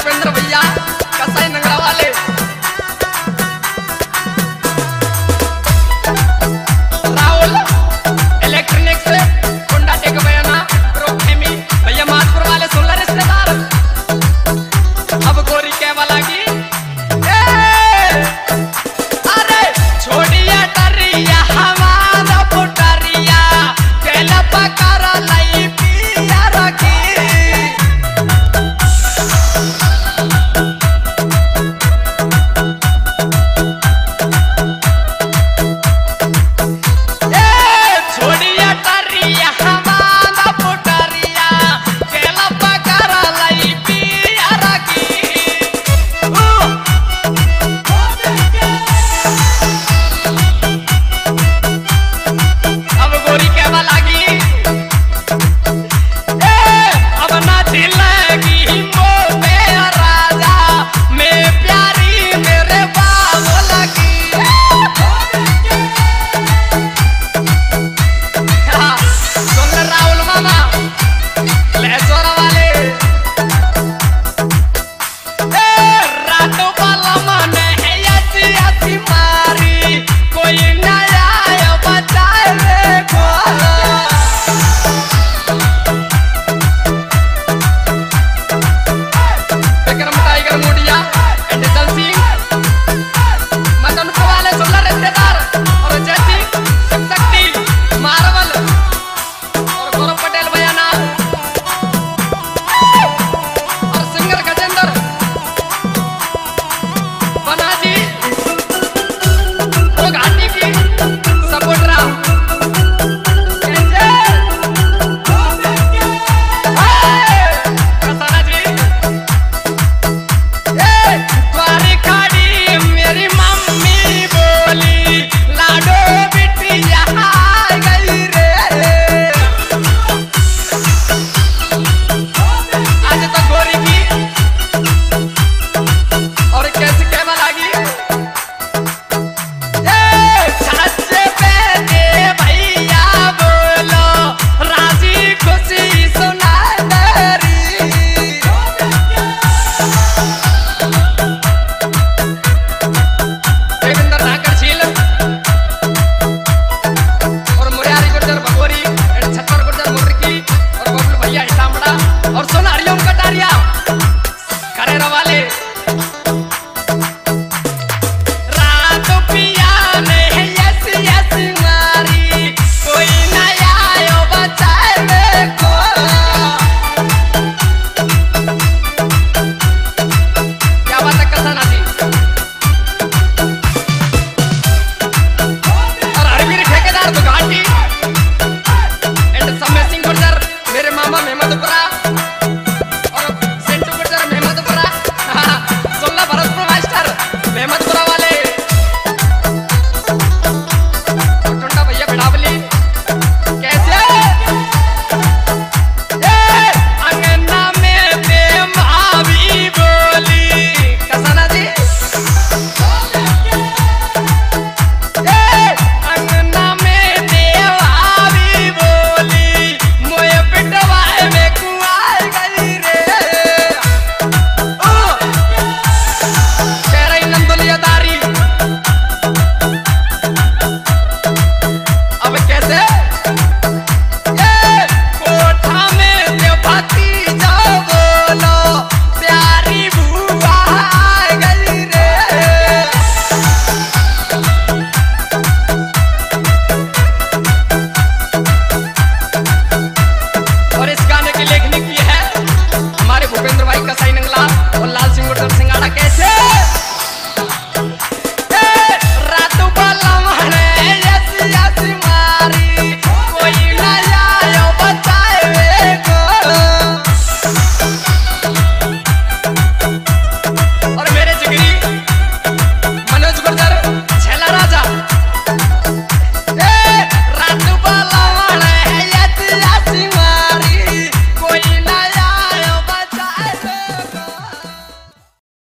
friend of be